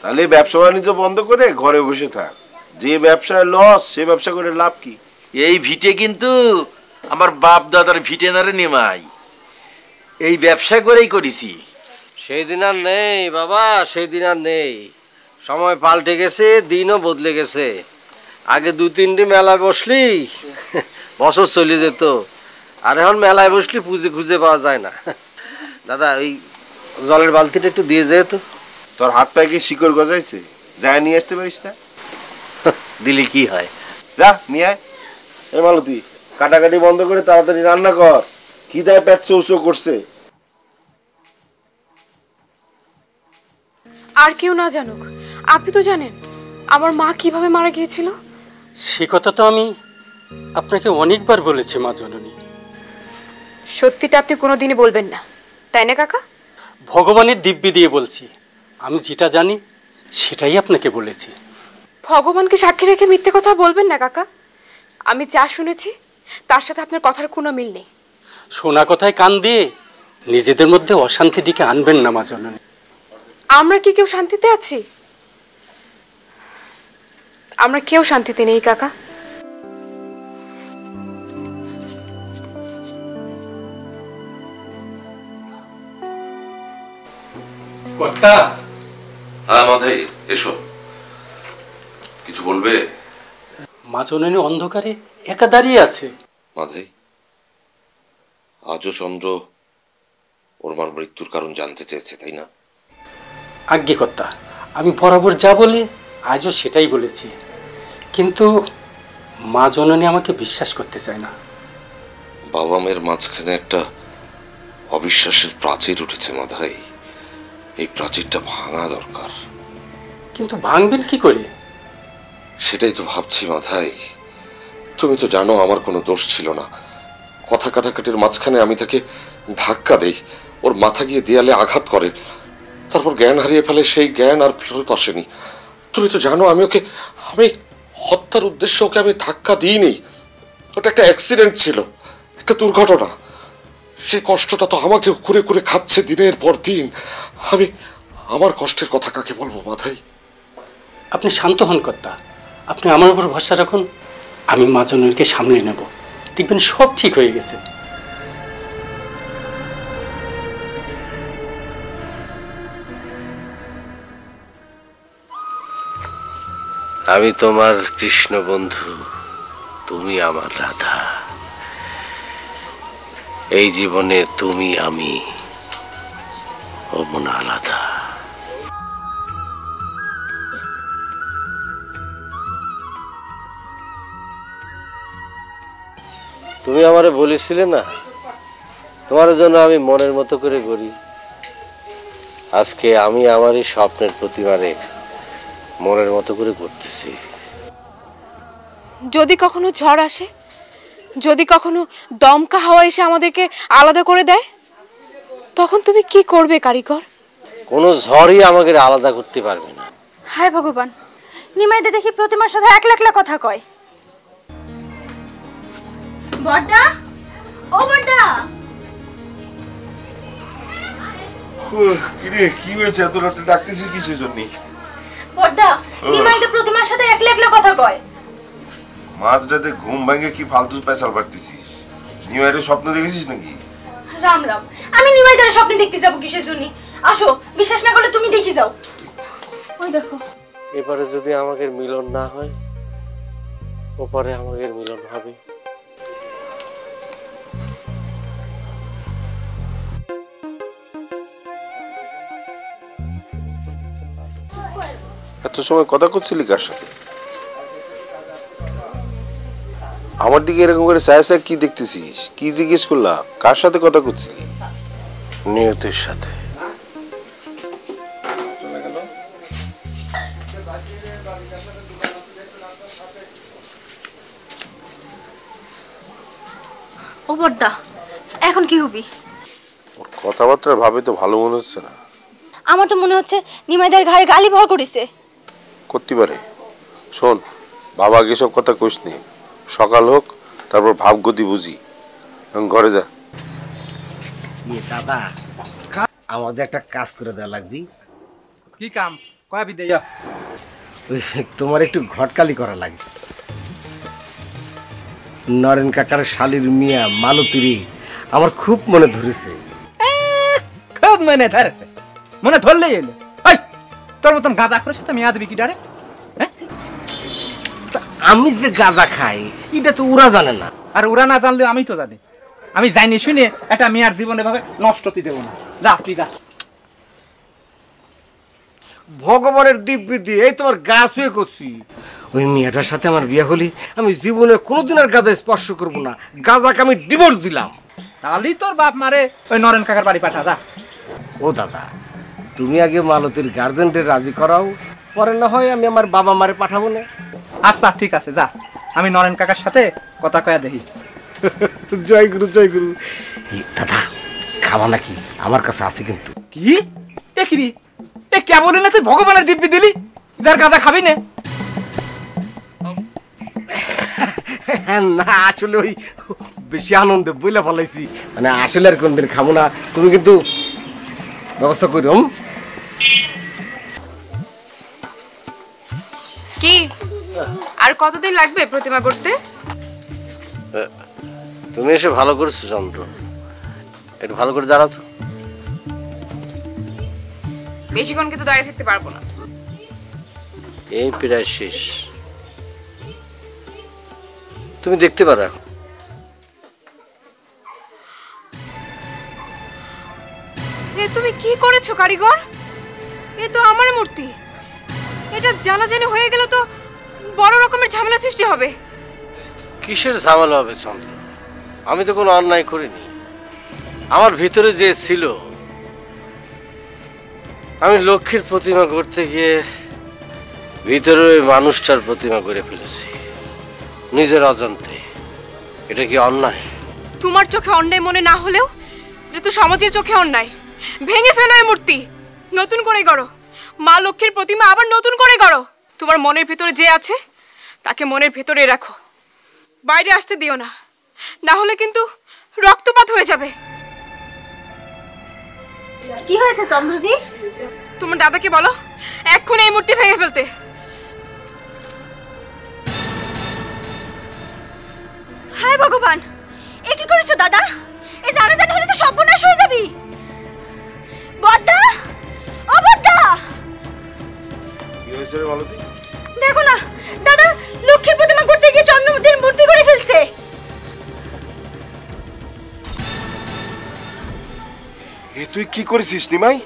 [SPEAKER 2] তাহলে ব্যবসা বাণিজ্য বন্ধ করে ঘরে বসে থাক। যে ব্যবসায় লস সে ব্যবসা করে লাভ কি?
[SPEAKER 7] এই ভিটে কিন্তু আমার বাপ দাদার ভিটে নারে নেমাই। এই ব্যবসা করেই করেছি।
[SPEAKER 1] সেই দিন আর নেই বাবা সেই দিন আর নেই। সময় পাল্টে গেছে দিনও বদলে গেছে। আগে দু তিনটি মেলায় বসলি বছর চলে যেত। আর এখন মেলায় বসলি পুঁজি খুঁজে পাওয়া যায় না। দাদা ওই জলের বালতিটা একটু দিয়ে যেত
[SPEAKER 2] তোর হাত পায়ে কি শিকড় গজাইছে? যায় নিয়ে আসতে পারিস না? *laughs*
[SPEAKER 1] দিলি কি হয়?
[SPEAKER 2] যা নিয়ে আয়। এ মালতী কাটাকাটি বন্ধ করে তাড়াতাড়ি রান্না কর। কি দেয় পেট চৌচৌ করছে।
[SPEAKER 8] আর কেউ না জানুক আপনি তো জানেন আমার মা কীভাবে মারা গিয়েছিল?
[SPEAKER 4] সে কথা তো আমি আপনাকে অনেকবার বলেছি মা জননী।
[SPEAKER 8] সত্যিটা আপনি কোনোদিনই বলবেন না তাই না কাকা?
[SPEAKER 4] ভগবানের দিব্যি দিয়ে বলছি আমি যেটা জানি সেটাই আপনাকে বলেছি।
[SPEAKER 8] ভগবানকে সাক্ষী রেখে মিথ্যে কথা বলবেন না কাকা। আমি যা শুনেছি তার সাথে আপনার কথার কোনো মিল নেই।
[SPEAKER 4] শোনা কথায় কান দিয়ে নিজেদের মধ্যে অশান্তি ডেকে আনবেন না মা জননী।
[SPEAKER 8] আমরা কি কেউ শান্তিতে আছি? আমরা কেউ শান্তিতে নেই কাকা।
[SPEAKER 4] কর্তা।
[SPEAKER 3] হ্যাঁ মাধাই এসো। কিছু বলবে?
[SPEAKER 4] মা জননী অন্ধকারে একা দাঁড়িয়ে আছে।
[SPEAKER 3] মাধাই আজও চন্দ্র ওর মার মৃত্যুর কারণ জানতে চেয়েছে তাই না?
[SPEAKER 4] আজ্ঞে কর্তা আমি বরাবর যা বলি আজও সেটাই বলেছি। কিন্তু মা জননী আমাকে বিশ্বাস করতে চায় না।
[SPEAKER 3] বাবা মেয়ের মাঝখানে একটা অবিশ্বাসের প্রাচীর উঠেছে মাধাই এই প্রাচীরটা ভাঙা দরকার।
[SPEAKER 4] কিন্তু ভাঙবেন কি করে?
[SPEAKER 3] সেটাই তো ভাবছি মাথায়। তুমি তো জানো আমার কোনো দোষ ছিল না। কথা কাটাকাটির মাঝখানে আমি তাকে ধাক্কা দেই। ওর মাথা গিয়ে দেয়ালে আঘাত করে। তারপর জ্ঞান হারিয়ে ফেলে সেই জ্ঞান আর ফেরত আসেনি। তুমি তো জানো আমি ওকে আমি হত্যার উদ্দেশ্যে ওকে আমি ধাক্কা দিইনি। ওটা একটা অ্যাক্সিডেন্ট ছিল। একটা দুর্ঘটনা। সেই কষ্টটা তো আমাকে কুরে কুরে খাচ্ছে দিনের পর দিন। আমি আমার কষ্টের কথা কাকে বলব মাথায়?
[SPEAKER 4] আপনি শান্ত হন কর্তা। আপনি আমার উপর ভরসা রাখুন। আমি মা জননীকে সামলে নেব। দেখবেন সব ঠিক হয়ে গেছে।
[SPEAKER 1] আমি তোমার কৃষ্ণ বন্ধু তুমি আমার রাধা। এই জীবনে তুমি, আমি অমন আলাদা। তুমি আমারে বলেছিলে না? তোমার জন্য আমি মনের মতো করে গড়ি। আজকে আমি আমারই স্বপ্নের প্রতিবারে মনের মতো করে করতেছি
[SPEAKER 8] যদি কখনো ঝড় আসে যদি কখনো দমকা হাওয়া এসে আমাদেরকে আলাদা করে দেয় তখন তুমি কি করবে কারিগর?
[SPEAKER 1] কোনো ঝড়ই আমাকে আলাদা করতে পারবে না।
[SPEAKER 9] হায় ভগবান নিমাইদে দেখি প্রতিমার সাথে একলা একলা কথা কয়। বড়দা ও বড়দা
[SPEAKER 2] কিরে কি হয়েছে? এত রাতে ডাকতেছিস কিসের জন্য?
[SPEAKER 9] বড়দা নিমাইদে প্রতিমার সাথে একলা একলা কথা কয়।
[SPEAKER 2] মাঝ রাতে ঘুম ভাঙে কি ফালতু পেঁচাল পারতেছিস? নিউ স্বপ্ন দেখেছিস নাকি?
[SPEAKER 9] রাম রাম। আমি নিমাইদার স্বপ্নে দেখতে যাব কিসের জন্য? আসো বিশ্বাস না করলে তুমি দেখি যাও। ওই দেখো।
[SPEAKER 1] এবারে যদি আমাদের মিলন না হয় ওপারে আমাদের মিলন হবে।
[SPEAKER 2] এত সময় কথা করছিলি কার সাথে? আমার দিকে এরকম করে সায়া সায়া কি দেখতেছিস? কি জিজ্ঞেস করলাম কার সাথে কথা করছিলি?
[SPEAKER 1] নিয়তির সাথে।
[SPEAKER 9] ও বড়দা এখন কি হবি?
[SPEAKER 2] ওর কথাবার্তা ভাবে তো ভালো মনে হচ্ছে না।
[SPEAKER 9] আমার তো মনে হচ্ছে নিমাইদার ঘাড়ে গালি ভর করিছে।
[SPEAKER 2] করতে পারে। শোন বাবা আগে সব কথা কইস নি সকাল হোক তারপর ভাবগতি বুঝি। এখন ঘরে যা।
[SPEAKER 14] দাদা আমাদের একটা কাজ করে দেওয়া লাগবি।
[SPEAKER 12] কি কাম?
[SPEAKER 14] তোমার একটু ঘটকালি করা লাগবে। নরেন কাকার শালির মিয়া মালতিরি আমার খুব মনে ধরেছে।
[SPEAKER 12] খুব মনে ধরেছে। মনে ধরলেই এলো এই তোর মতন গাদা করে সাথে মেয়া দিবি কি ডারে?
[SPEAKER 14] আমি যে গাঁজা খাই এটা তো ওরা জানে না।
[SPEAKER 12] আর ওরা না জানলে আমি তো জানি। আমি জানি শুনে একটা মেয়ার জীবনে ভাবে নষ্ট দেবো না। যা তুই যা।
[SPEAKER 14] ভগবানের দিব্যি দিয়ে এই তোমার গা শুয়ে করছি। ওই মেয়েটার সাথে আমার বিয়ে হলি আমি জীবনে কোনোদিন আর গাঁজা স্পর্শ করব না। গাঁজাকে আমি ডিভোর্স দিলাম।
[SPEAKER 12] তাহলেই তোর বাপ মারে ওই নরেন কাকার বাড়ি পাঠা যা।
[SPEAKER 14] ও দাদা তুমি আগে মালতীর গার্জেনদের রাজি করাও পরে না হয় আমি আমার বাবা মারে পাঠাবো না।
[SPEAKER 12] আচ্ছা ঠিক আছে যা। আমি নরেন কাকার সাথে কথা কয়া দেখি। *laughs*
[SPEAKER 14] জয় গুরু জয় গুরু। দাদা খাওয়া নাকি? আমার কাছে আছে কিন্তু।
[SPEAKER 12] কি? এ কি? এ কেমন না তুই ভগবানের দিব্যি দিলি? যার গাঁজা খাবি না।
[SPEAKER 14] না আসলে ওই বেশি আনন্দে বইলে ফলাইছি। মানে আসলে আর কোনদিন খাব না। তুমি কিন্তু ব্যবস্থা করুম
[SPEAKER 8] আর কতদিন লাগবে প্রতিমা করতে?
[SPEAKER 1] তুমি এসে ভালো করেছ চন্দ্র। একটু ভালো করে দাঁড়াও তো।
[SPEAKER 8] বেশিক্ষণ কিন্তু দাঁড়িয়ে থাকতে পারব না।
[SPEAKER 1] এই প্রায় শেষ। তুমি দেখতে পারো।
[SPEAKER 8] এ তুমি কি করেছ কারিগর? এ তো আমার মূর্তি। এটা জানাজানি হয়ে গেল তো। বড় রকমের ঝামেলা সৃষ্টি হবে।
[SPEAKER 1] কিসের ঝামেলা হবে চন্দ্র? আমি তো কোনো অন্যায় করিনি। আমার ভিতরে যে ছিল আমি লক্ষ্মীর প্রতিমা করতে গিয়ে ভিতরে ওই মানুষটার প্রতিমা করে ফেলেছি। নিজের অজান্তে। এটা কি অন্যায়?
[SPEAKER 8] তোমার চোখে অন্যায় মনে না হলেও এটা তো সমাজের চোখে অন্যায়। ভেঙে ফেলো এই মূর্তি। নতুন করে গড়ো। মা লক্ষ্মীর প্রতিমা আবার নতুন করে গড়ো। তোমার মনের ভিতরে যে আছে তাকে মনের ভেতরে রাখো। বাইরে আসতে দিও না। না হলে কিন্তু রক্তপাত হয়ে যাবে।
[SPEAKER 9] কি হয়েছে চন্দ্রদি?
[SPEAKER 8] তোমার দাদাকে বলো এক্ষুনি এই মূর্তি ভেঙে ফেলতে।
[SPEAKER 9] হায় ভগবান এ কি করেছ দাদা? এ জানা জানা হলে তো সর্বনাশ হয়ে যাবি। বদ্দা ও বদ্দা
[SPEAKER 2] কি হয়েছে রে
[SPEAKER 9] দেখো না দাদা লক্ষ্মীর প্রতিমা করতে গিয়ে চন্দ্রমতির মূর্তি করে ফেলছে।
[SPEAKER 2] এ তুই কি করেছিস নিমাই?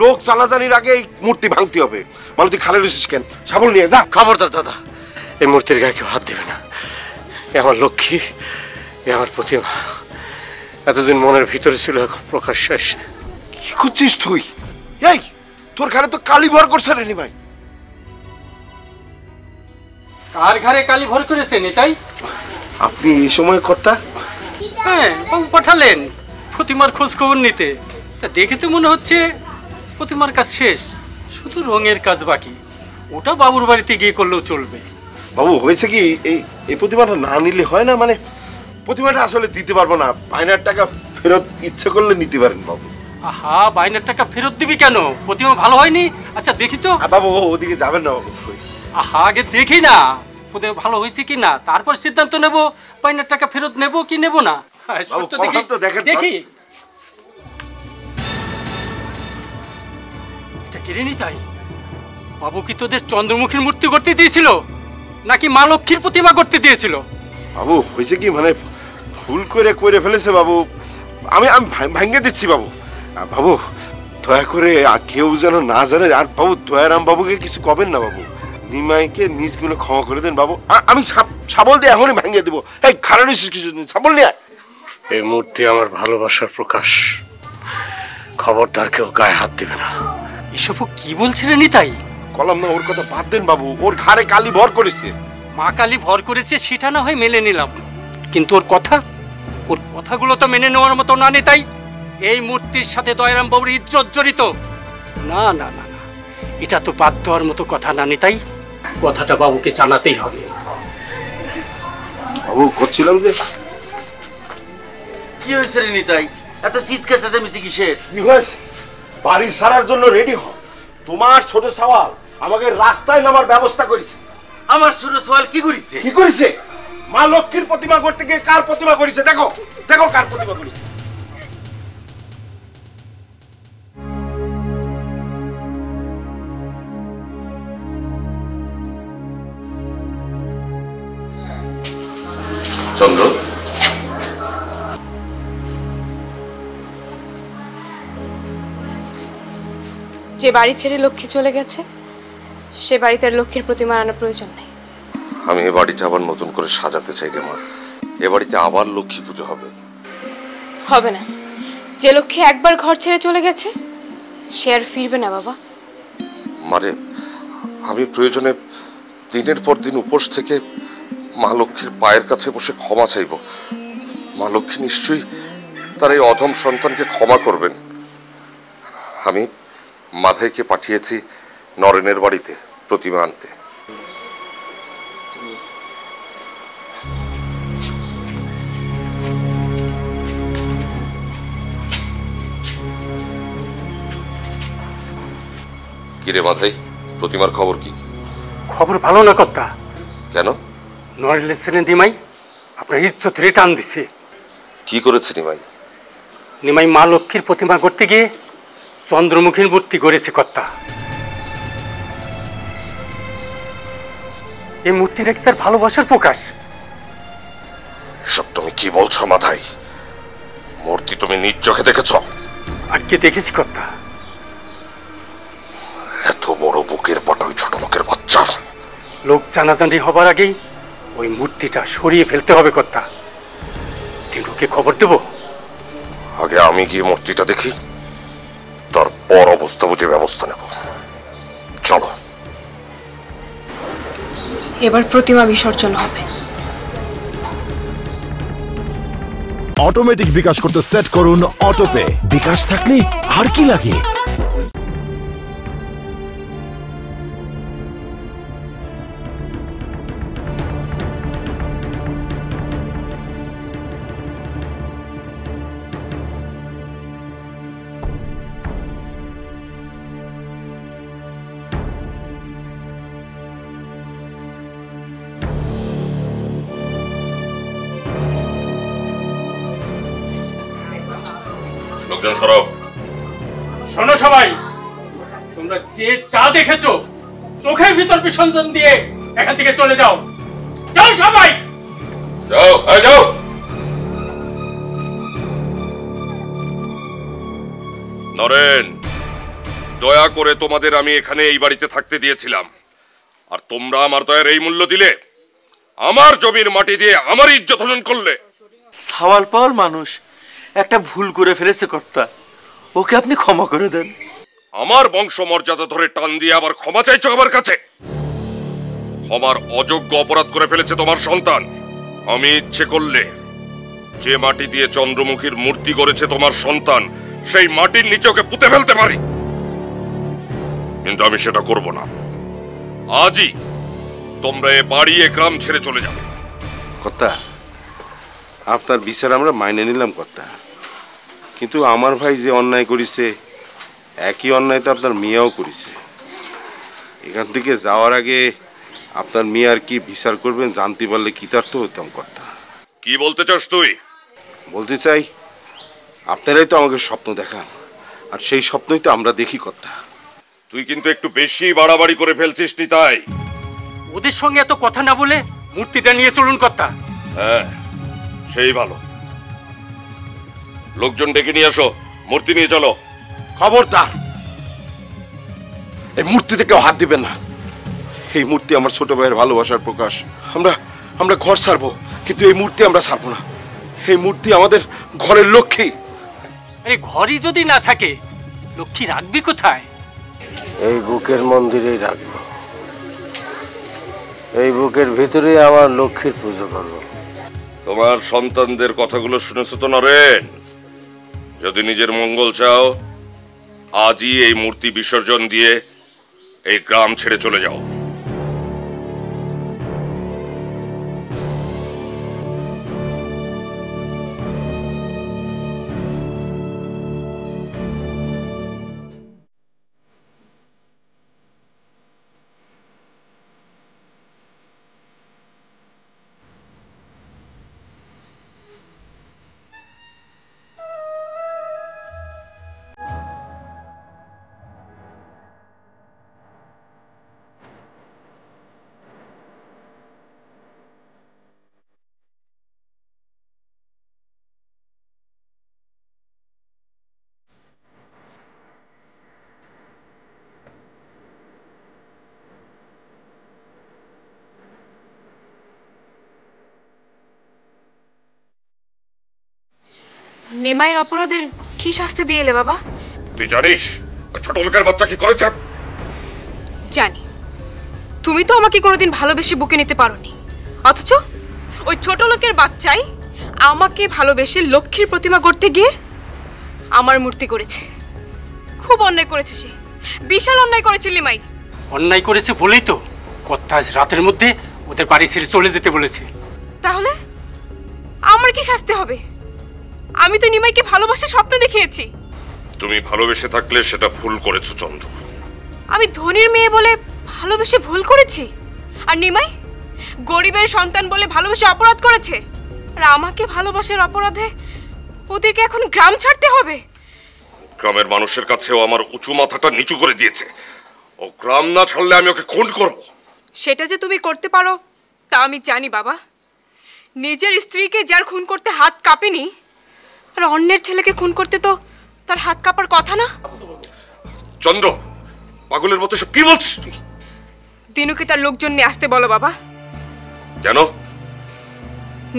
[SPEAKER 2] লোক চালাচালির আগে এই মূর্তি ভাঙতে হবে। মালতী খালে রয়েছিস কেন? সাবল নিয়ে যা।
[SPEAKER 1] খবরদার দাদা এই মূর্তির গায়ে কেউ হাত দেবে না। এ আমার লক্ষ্মী এ আমার প্রতিমা। এতদিন মনের ভিতরে ছিল এখন প্রকাশ্য এসে
[SPEAKER 2] কি করছিস তুই? এই তোর ঘরে তো কালি ভর করছে রে নিমাই।
[SPEAKER 4] কার ঘরে কালি ভর করেছে নিতাই?
[SPEAKER 2] আপনি এই সময় কর্তা?
[SPEAKER 4] হ্যাঁ বাবু পাঠালেন প্রতিমার খোঁজ খবর নিতে। তা দেখে তো মনে হচ্ছে প্রতিমার কাজ শেষ শুধু রঙের কাজ বাকি। ওটা বাবুর বাড়িতে গিয়ে করলেও চলবে।
[SPEAKER 2] বাবু হয়েছে কি? এই এই প্রতিমাটা না নিলে হয় না? মানে প্রতিমাটা আসলে দিতে পারব না। বাইনার টাকা ফেরত ইচ্ছে করলে নিতে পারেন বাবু।
[SPEAKER 4] আহা বাইনার টাকা ফেরত দিবি কেন? প্রতিমা ভালো হয়নি? আচ্ছা দেখি তো।
[SPEAKER 2] বাবু ওদিকে যাবেন না বাবু।
[SPEAKER 4] আগে দেখি না। প্রতিমা ভালো হয়েছে কি না? তারপর সিদ্ধান্ত নেব বাইনের টাকা ফেরত নেব কি নেব না। দেখি এটা কিরিনি তাই? বাবু কি তোদের চন্দ্রমুখীর মূর্তি করতে দিয়েছিল? নাকি মা লক্ষ্মীর প্রতিমা করতে দিয়েছিল?
[SPEAKER 2] বাবু হয়েছে কি মানে ভুল করে করে ফেলেছে বাবু। আমি আমি ভাঙ- ভাঙিয়ে দিচ্ছি বাবু। বাবু দয়া করে কেউ যেন না জানে আর বাবু দয়ারাম বাবুকে কিছু কবেন না বাবু। নিমাইকে নিজগুলো ক্ষমা করে দেন বাবু। আমি সাব- শাবল দিয়ে এখনই ভাঙিয়ে দেবো। এই খারাপ কিছু দিন শাবল নিয়ে
[SPEAKER 1] এই মূর্তি আমার ভালোবাসার প্রকাশ। খবরদার কেউ গায়ে হাত দেবে না।
[SPEAKER 4] এসব ও কি বলছে রে নিতাই?
[SPEAKER 2] কলম না ওর কথা বাদ দেন বাবু। ওর ঘাড়ে কালি ভর করেছে।
[SPEAKER 4] মা কালি ভর করেছে সেটা না হয় মেনে নিলাম। কিন্তু ওর কথা ওর কথাগুলো তো মেনে নেওয়ার মতো না নেতাই। এই মূর্তির সাথে দয়রাম বাবুর ইজ্জত জড়িত। না না না না। এটা তো বাদ দেওয়ার মতো কথা না নেতাই। কথাটা বাবুকে জানাতেই হবে।
[SPEAKER 2] বাবু করছিলাম যে।
[SPEAKER 7] কি হয়েছে রে নিতাই এত চিৎকার চেঁচামেচি কিসের?
[SPEAKER 2] কি হয়েছে? বাড়ি সারার জন্য রেডি হ তোমার ছোট সওয়াল আমাকে রাস্তায় নামার ব্যবস্থা করেছে।
[SPEAKER 7] আমার ছোট সওয়াল কি করিছে?
[SPEAKER 2] কি করেছে? মা লক্ষ্মীর প্রতিমা করতে গিয়ে কার প্রতিমা করেছে? দেখো দেখো কার প্রতিমা করেছে।
[SPEAKER 3] চন্দ্র।
[SPEAKER 8] যে বাড়ি ছেড়ে লক্ষ্মী চলে গেছে সে বাড়িতে আর লক্ষ্মীর প্রতিমা আনার প্রয়োজন নেই।
[SPEAKER 3] আমি এ বাড়িটা আবার নতুন করে সাজাতে চাই রে মা। এ বাড়িতে আবার লক্ষ্মী পুজো হবে।
[SPEAKER 8] হবে না। যে লক্ষ্মী একবার ঘর ছেড়ে চলে গেছে সে আর ফিরবে না বাবা।
[SPEAKER 3] মানে আমি প্রয়োজনে দিনের পর দিন উপোস থেকে মা লক্ষ্মীর পায়ের কাছে বসে ক্ষমা চাইব। মা লক্ষ্মী নিশ্চয়ই তার এই অধম সন্তানকে ক্ষমা করবেন। আমি মাধাইকে পাঠিয়েছি নরেনের বাড়িতে প্রতিমা আনতে। কিরে মাধাই প্রতিমার খবর কি?
[SPEAKER 4] খবর ভালো না কর্তা?
[SPEAKER 3] কেন?
[SPEAKER 4] নরেলের ছেলে নিমাই আপনার ইজ্জত রিটার্ন দিছে।
[SPEAKER 3] কি করেছে নিমাই?
[SPEAKER 4] নিমাই মা লক্ষ্মীর প্রতিমা করতে গিয়ে চন্দ্রমুখীর মূর্তি গড়েছে কর্তা। এই মূর্তি নাকি তার ভালোবাসার প্রকাশ?
[SPEAKER 3] সব তুমি কি বলছো মাথায়? মূর্তি তুমি নিজ চোখে দেখেছ?
[SPEAKER 4] আর কে দেখেছি কর্তা?
[SPEAKER 3] এত বড় বুকের পটা ওই ছোট লোকের বাচ্চা।
[SPEAKER 4] লোক জানাজানি হবার আগেই ওই মূর্তিটা সরিয়ে ফেলতে হবে কর্তা। তিনুকে খবর দেব?
[SPEAKER 3] আগে আমি গিয়ে মূর্তিটা দেখি তারপর অবস্থা বুঝে ব্যবস্থা নেব। চলো।
[SPEAKER 8] এবার প্রতিমা বিসর্জন হবে।
[SPEAKER 10] অটোমেটিক বিকাশ করতে সেট করুন অটোপে বিকাশ থাকলে আর কি লাগে?
[SPEAKER 4] যে চা দেখেছ চোখের ভিতর বিসর্জন দিয়ে এখান থেকে চলে যাও। যাও সবাই!
[SPEAKER 3] যাও যাও। নরেন দয়া করে তোমাদের আমি এখানে এই বাড়িতে থাকতে দিয়েছিলাম। আর তোমরা আমার দয়ার এই মূল্য দিলে আমার জমির মাটি দিয়ে আমার ইজ্জত করলে।
[SPEAKER 7] সাওয়াল পাওয়াল মানুষ একটা ভুল করে ফেলেছে কর্তা। ওকে আপনি ক্ষমা করে দেন।
[SPEAKER 3] আমার বংশ মর্যাদা ধরে টান দিয়ে আবার ক্ষমা চাইছো আমার কাছে? ক্ষমার অযোগ্য অপরাধ করে ফেলেছে তোমার সন্তান। আমি ইচ্ছে করলে যে মাটি দিয়ে চন্দ্রমুখীর মূর্তি গড়েছে তোমার সন্তান, সেই মাটির নিচে ওকে পুঁতে ফেলতে পারি। কিন্তু আমি সেটা করব না। আজই তোমরা এ বাড়ি, এ গ্রাম ছেড়ে চলে যাবে।
[SPEAKER 2] কর্তা, আপনার বিচার আমরা মাইনে নিলাম, কর্তা। কিন্তু আমার ভাই যে অন্যায় করেছে একই অন্যায় তো আপনার মিয়াও করেছে। এখান থেকে যাওয়ার আগে আপনার মিয়ার কি বিচার করবেন জানতে পারলে কৃতার্থ হতাম কর্তা
[SPEAKER 3] কি বলতে চাস তুই?
[SPEAKER 2] বলতে চাই আপনারাই তো আমাকে স্বপ্ন দেখান আর সেই স্বপ্নই তো আমরা দেখি কর্তা
[SPEAKER 3] তুই কিন্তু একটু বেশি বাড়াবাড়ি করে ফেলছিস নি তাই।
[SPEAKER 4] ওদের সঙ্গে এত কথা না বলে মূর্তিটা নিয়ে চলুন কর্তা
[SPEAKER 3] হ্যাঁ সেই ভালো। লোকজন ডেকে নিয়ে আসো মূর্তি নিয়ে চলো।
[SPEAKER 2] খবরদার। এই মূর্তিতে কেউ হাত দিবেন না। এই মূর্তি আমার ছোট ভাইয়ের ভালোবাসার প্রকাশ। আমরা আমরা ঘর ছাড়বো কিন্তু এই মূর্তি আমরা ছাড়বো না। এই মূর্তি আমাদের ঘরের লক্ষ্মী।
[SPEAKER 4] আরে ঘরই যদি না থাকে লক্ষ্মী রাখবি কোথায়?
[SPEAKER 1] এই বুকের মন্দিরেই রাখব। এই বুকের ভিতরে আমার লক্ষ্মীর পুজো করব।
[SPEAKER 3] তোমার সন্তানদের কথাগুলো শুনেছো তো নরেন? যদি নিজের মঙ্গল চাও আজই এই মূর্তি বিসর্জন দিয়ে এই গ্রাম ছেড়ে চলে যাও।
[SPEAKER 16] অপরাধের কি শাস্তি দিয়ে এলে বাবা?
[SPEAKER 3] তুই জানিস ছোট লোকের বাচ্চা কি করেছে?
[SPEAKER 8] জানি। তুমি তো আমাকে কোনোদিন ভালোবেসে বুকে নিতে পারোনি। অথচ ওই ছোট লোকের বাচ্চাই আমাকে ভালোবেসে লক্ষ্মীর প্রতিমা করতে গিয়ে আমার মূর্তি করেছে। খুব অন্যায় করেছে সে। বিশাল অন্যায় করেছে লিমাই।
[SPEAKER 4] অন্যায় করেছে বলেই তো আজ রাতের মধ্যে ওদের বাড়ি ছেড়ে চলে যেতে বলেছে।
[SPEAKER 8] তাহলে আমার কি শাস্তি হবে? আমি তো নিমাইকে ভালোবাসা স্বপ্ন দেখিয়েছি।
[SPEAKER 3] তুমি ভালোবেসে থাকলে সেটা ভুল করেছ চন্দ্র।
[SPEAKER 8] আমি ধনির মেয়ে বলে ভালোবেসে ভুল করেছি? আর নিমাই? গরিবের সন্তান বলে ভালোবেসে অপরাধ করেছে? আর আমাকে ভালোবাসার অপরাধে ওদেরকে এখন গ্রাম ছাড়তে হবে?
[SPEAKER 3] গ্রামের মানুষের কাছেও আমার উঁচু মাথাটা নিচু করে দিয়েছে। ও গ্রাম না ছাড়লে আমি ওকে খুন করব।
[SPEAKER 8] সেটা যে তুমি করতে পারো তা আমি জানি বাবা। নিজের স্ত্রীকে যার খুন করতে হাত কাঁপেনি আর অন্যের ছেলেকে খুন করতে তো তার হাত কাঁপার কথা না?
[SPEAKER 3] চন্দ্র পাগলের মতো সব কি বলছিস তুই?
[SPEAKER 8] দিনুকে তার লোকজন নিয়ে আসতে বলো বাবা।
[SPEAKER 3] কেন?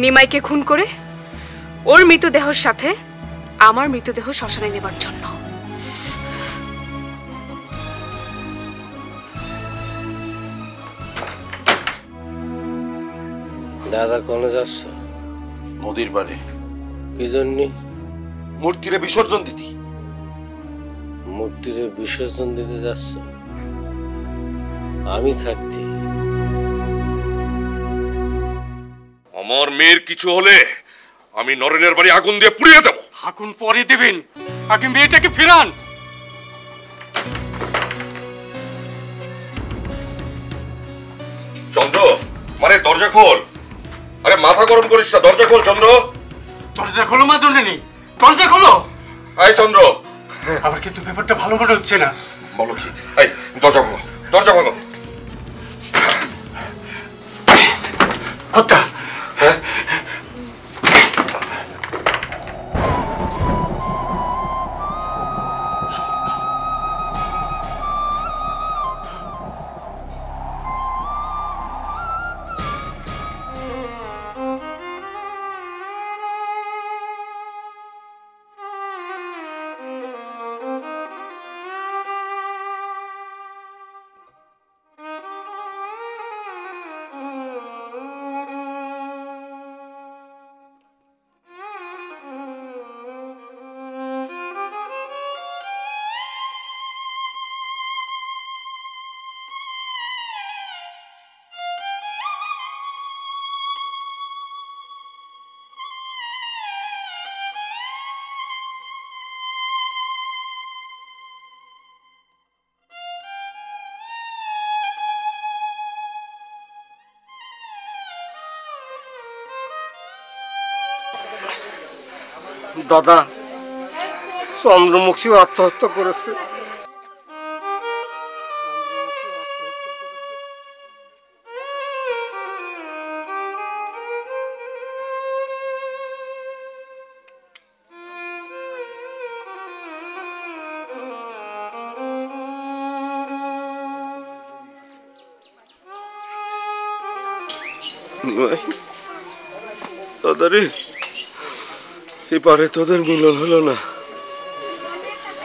[SPEAKER 8] নিমাইকে খুন করে ওর মৃতদেহর সাথে আমার মৃতদেহ শ্মশানে নেবার জন্য।
[SPEAKER 1] দাদা কোনে যাচ্ছ
[SPEAKER 2] নদীর পাড়ে।
[SPEAKER 1] কি জন্যে?
[SPEAKER 2] মূর্তিরে বিসর্জন দিতি।
[SPEAKER 1] মূর্তিরে বিসর্জন দিতে যাচ্ছ। আমি থাকতি।
[SPEAKER 3] আমার মেয়ের কিছু হলে আমি নরেনের বাড়ি আগুন দিয়ে পুড়িয়ে দেব।
[SPEAKER 4] আগুন পরে দেবেন। আগে মেয়েটাকে ফেরান।
[SPEAKER 3] চন্দ্র মানে দরজা খোল। আরে মাথা গরম করিস না দরজা খোল চন্দ্র।
[SPEAKER 4] দরজা খোলো মা জন্য নেই। দরজা খোলো।
[SPEAKER 3] আয় চন্দ্র।
[SPEAKER 4] আমার কিন্তু ব্যাপারটা ভালো মনে হচ্ছে না।
[SPEAKER 3] বলো কি? এই দরজা খুলো দরজা খুলো।
[SPEAKER 4] কর্তা
[SPEAKER 14] দাদা চন্দ্রমুখীও আত্মহত্যা করেছে।
[SPEAKER 2] দাদারে এবারে তোদের মিলন হলো না।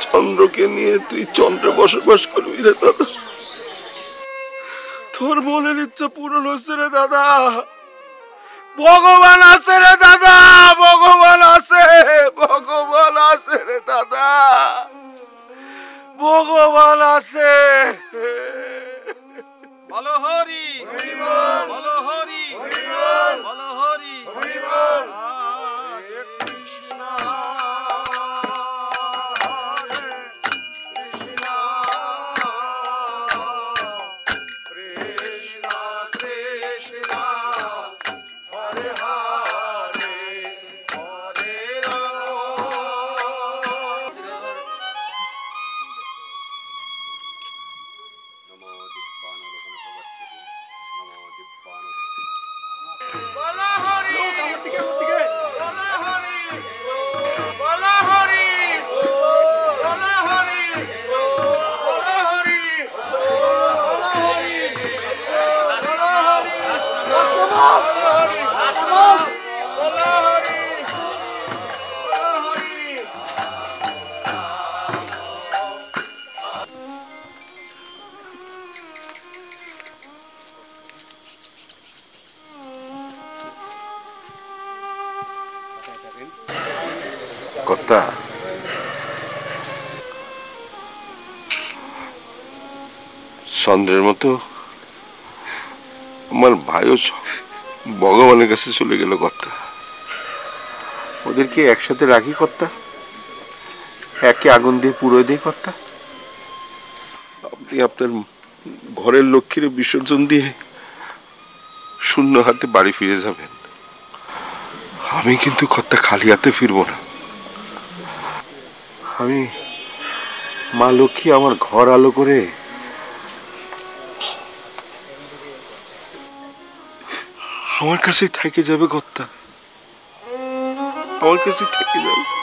[SPEAKER 2] চন্দ্রকে নিয়ে তুই চন্দ্রে বসবাস করবি রে দাদা। তোর মনের ইচ্ছা পূরণ হচ্ছে রে দাদা। ভগবান আছে রে দাদা, ভগবান আছে ভগবান আছে রে দাদা। ভগবান আছে। ভগবানের কাছে চলে গেল কর্তা। ওদেরকে একসাথে রাখি কর্তা। একে আগুন দিয়ে পুরো দিয়ে কর্তা। আপনি আপনার ঘরের লক্ষ্মীর বিসর্জন দিয়ে শূন্য হাতে বাড়ি ফিরে যাবেন। আমি কিন্তু কর্তা খালি হাতে ফিরবো না। আমি মা লক্ষ্মী আমার ঘর আলো করে আমার কাছে থেকে যাবে কর্তা আমার কাছে থেকে যাবে।